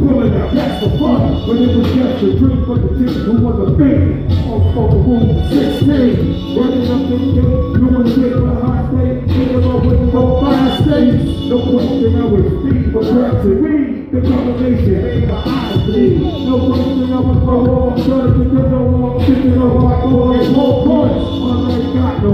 pulling out, that's for fun. But it was just a dream for the team who was a baby. On spoken room 16, running up the gate, doing shit for the high state, thinking about with no fire states. No question I was speed, but perhaps to the combination made my eyes bleed. No question I was go on, trying to get no more, thinking of hardcore and more points. Unlike got no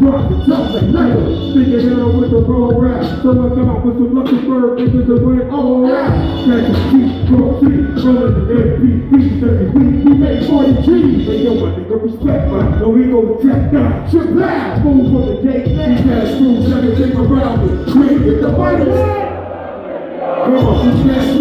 the top like metal. Thinking hell with the roll rap, so I come out with some lucky bird niggas that went all out. Catch a keep, go see, rolling the MPPs every week. We make 40 G's. Hey yo, my nigga, respect my, no ego, check down, trip out, move from the gate, these cash rules, everything around me. Created the. Come on, these cash